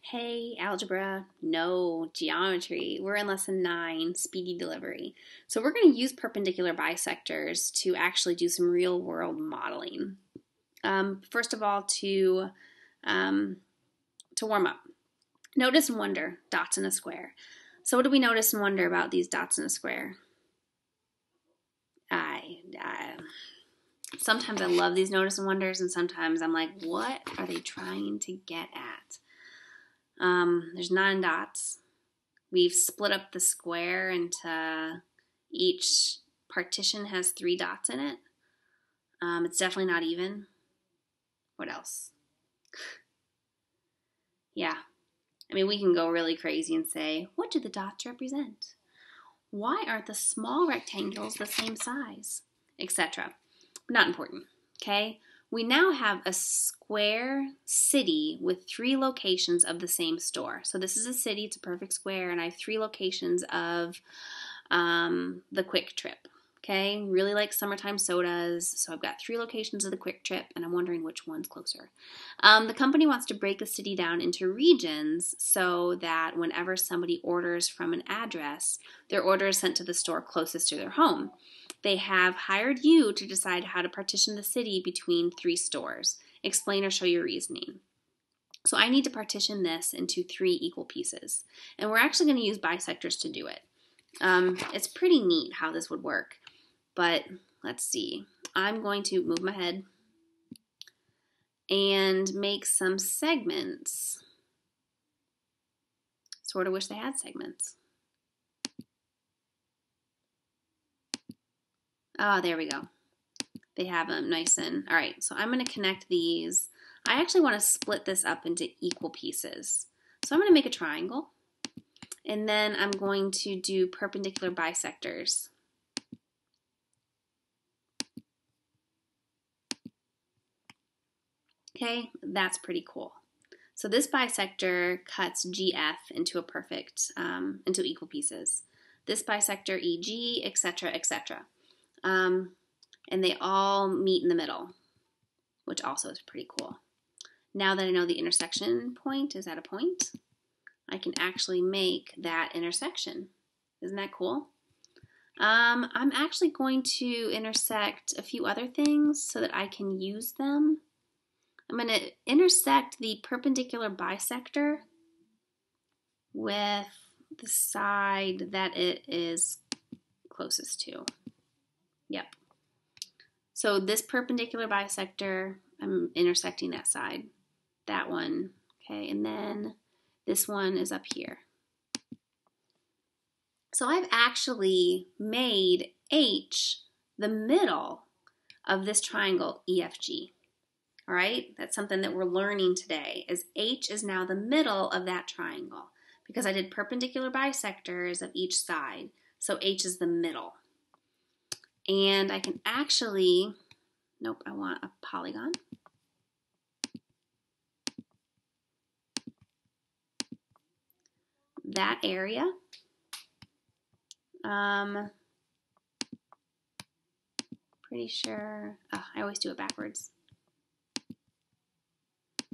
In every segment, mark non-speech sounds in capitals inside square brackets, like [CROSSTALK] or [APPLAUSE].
Hey, algebra, no, geometry. We're in lesson nine, speedy delivery. So we're going to use perpendicular bisectors to actually do some real world modeling. Um, first of all, to, um, to warm up, notice and wonder, dots in a square. So what do we notice and wonder about these dots in a square? I, I sometimes I love these notice and wonders, and sometimes I'm like, what are they trying to get at? Um, there's nine dots. We've split up the square into each partition has three dots in it. Um, it's definitely not even. What else? [LAUGHS] yeah. I mean, we can go really crazy and say, what do the dots represent? Why aren't the small rectangles the same size? Etc. Not important. Okay? We now have a square city with three locations of the same store. So this is a city, it's a perfect square, and I have three locations of um, the QuikTrip. Okay, really like summertime sodas. So I've got three locations of the QuikTrip, and I'm wondering which one's closer. Um, the company wants to break the city down into regions so that whenever somebody orders from an address, their order is sent to the store closest to their home. They have hired you to decide how to partition the city between three stores. Explain or show your reasoning. So I need to partition this into three equal pieces. And we're actually going to use bisectors to do it. Um, it's pretty neat how this would work. But let's see. I'm going to move my head and make some segments. Sort of wish they had segments. Oh, there we go. They have them nice and, all right, so I'm gonna connect these. I actually wanna split this up into equal pieces. So I'm gonna make a triangle and then I'm going to do perpendicular bisectors. Okay, that's pretty cool. So this bisector cuts GF into a perfect, um, into equal pieces. This bisector EG, etc., etc. Um, and they all meet in the middle, which also is pretty cool. Now that I know the intersection point is at a point, I can actually make that intersection. Isn't that cool? Um, I'm actually going to intersect a few other things so that I can use them. I'm going to intersect the perpendicular bisector with the side that it is closest to. Yep. So this perpendicular bisector, I'm intersecting that side. That one, okay, and then this one is up here. So I've actually made H the middle of this triangle EFG. All right, that's something that we're learning today is H is now the middle of that triangle because I did perpendicular bisectors of each side. So H is the middle. And I can actually, nope, I want a polygon. That area. Um, pretty sure, oh, I always do it backwards.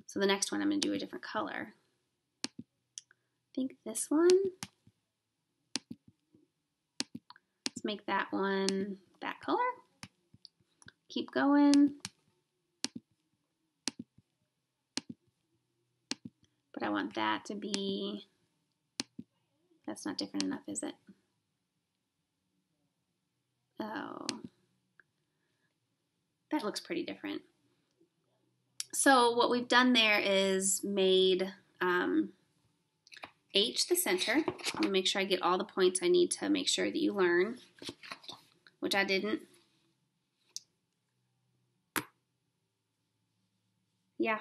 So the next one I'm going to do a different color. I think this one. Let's make that one that color. Keep going. But I want that to be, that's not different enough, is it? Oh, that looks pretty different. So what we've done there is made um, H the center. Let me make sure I get all the points I need to make sure that you learn which I didn't. Yeah.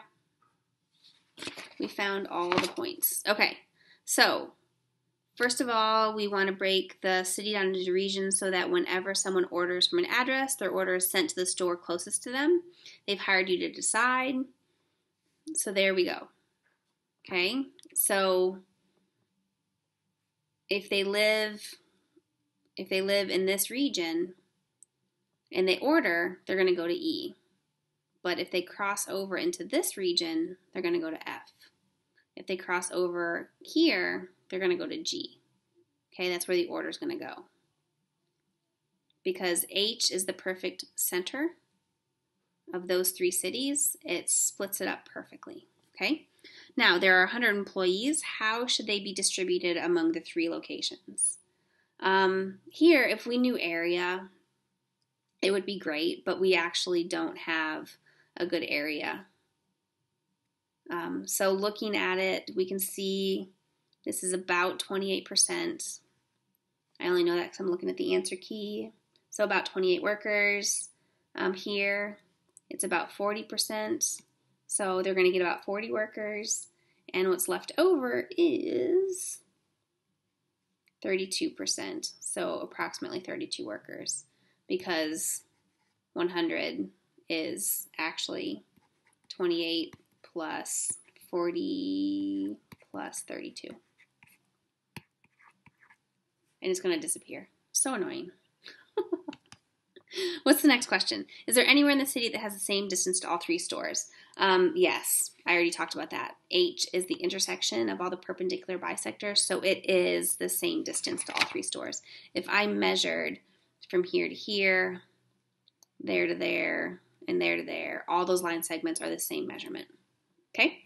We found all the points. Okay, so first of all, we want to break the city down into regions so that whenever someone orders from an address, their order is sent to the store closest to them. They've hired you to decide. So there we go. Okay, so if they live if they live in this region and they order, they're going to go to E. But if they cross over into this region, they're going to go to F. if they cross over here, they're going to go to G. Okay, that's where the order is going to go. Because H is the perfect center of those three cities, it splits it up perfectly. Okay, now there are 100 employees. How should they be distributed among the three locations? Um, here, if we knew area, it would be great, but we actually don't have a good area. Um, so looking at it, we can see this is about 28%. I only know that because I'm looking at the answer key. So about 28 workers. Um, here, it's about 40%. So they're going to get about 40 workers. And what's left over is 32%. So approximately 32 workers because 100 is actually 28 plus 40 plus 32. And it's going to disappear. So annoying. [LAUGHS] What's the next question? Is there anywhere in the city that has the same distance to all three stores? Um, yes, I already talked about that. H is the intersection of all the perpendicular bisectors, so it is the same distance to all three stores. If I measured from here to here, there to there, and there to there, all those line segments are the same measurement. Okay?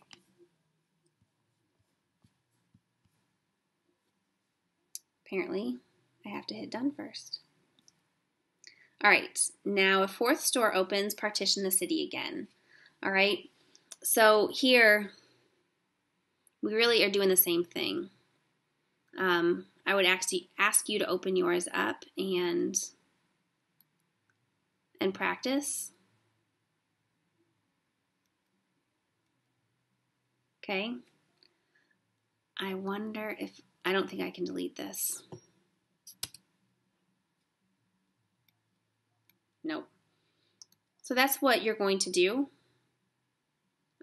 Apparently, I have to hit done first. All right, now a fourth store opens, partition the city again. All right, so here we really are doing the same thing. Um, I would you, ask you to open yours up and and practice. Okay. I wonder if, I don't think I can delete this. Nope. So that's what you're going to do.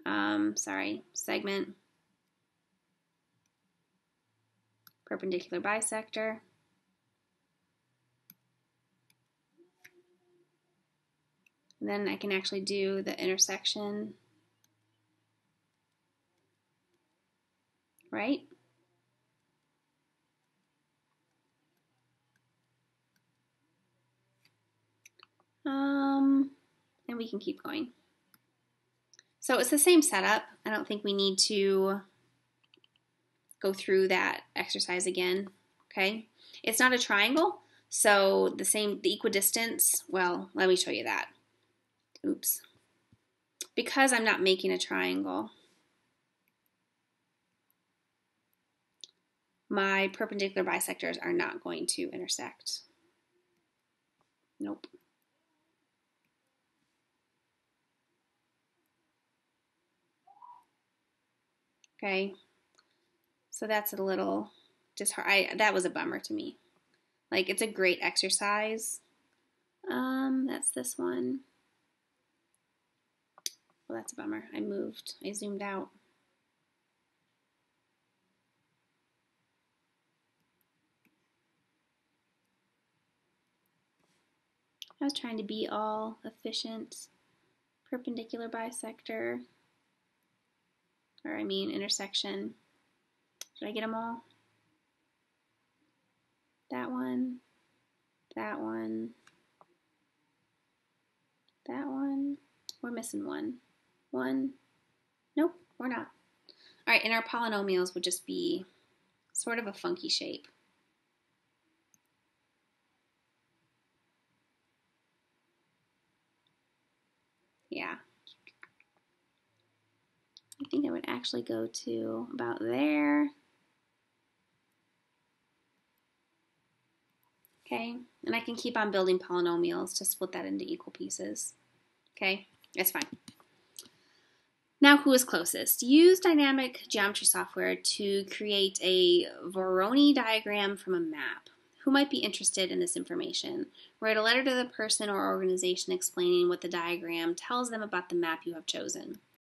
Um, sorry, segment, perpendicular bisector. Then I can actually do the intersection right? Um, and we can keep going. So it's the same setup. I don't think we need to go through that exercise again, okay? It's not a triangle, so the same, the equidistance, well, let me show you that. Oops. Because I'm not making a triangle, my perpendicular bisectors are not going to intersect. Nope. Okay, so that's a little just hard. I, that was a bummer to me. Like, it's a great exercise. Um, that's this one. Well, that's a bummer. I moved. I zoomed out. I was trying to be all efficient, perpendicular bisector, or I mean intersection. Did I get them all? That one, that one, that one. We're missing one. One. Nope, we're not. All right, and our polynomials would just be sort of a funky shape. yeah. I think I would actually go to about there. Okay, and I can keep on building polynomials to split that into equal pieces. Okay, that's fine. Now, who is closest? Use dynamic geometry software to create a Voronoi diagram from a map who might be interested in this information. Write a letter to the person or organization explaining what the diagram tells them about the map you have chosen.